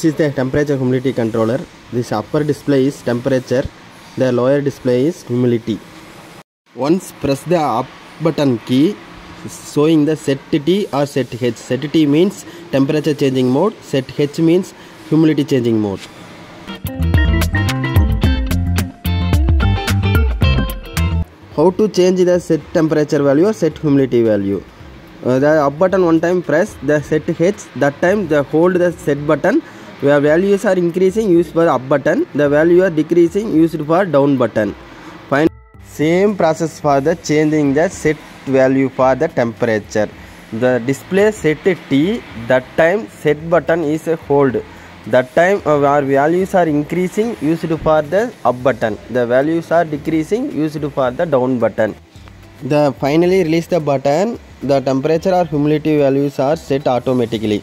this is the temperature humidity controller. This upper display is temperature. The lower display is humidity. Once press the up button key showing the set t or set h. Set t means temperature changing mode. Set h means humidity changing mode. How to change the set temperature value or set humidity value? Uh, the up button one time press the set h. That time the hold the set button where values are increasing used for up button. The value are decreasing used for down button. Fine. Same process for the changing the set value for the temperature. The display set t that time set button is a hold. That time our values are increasing used for the up button. The values are decreasing used for the down button. The finally release the button the temperature or humidity values are set automatically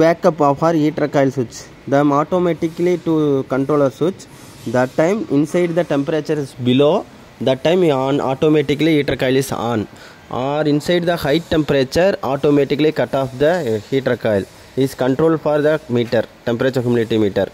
backup of our heater coil switch the automatically to controller switch that time inside the temperature is below that time on automatically heater coil is on or inside the high temperature automatically cut off the uh, heater coil is control for the meter temperature humidity meter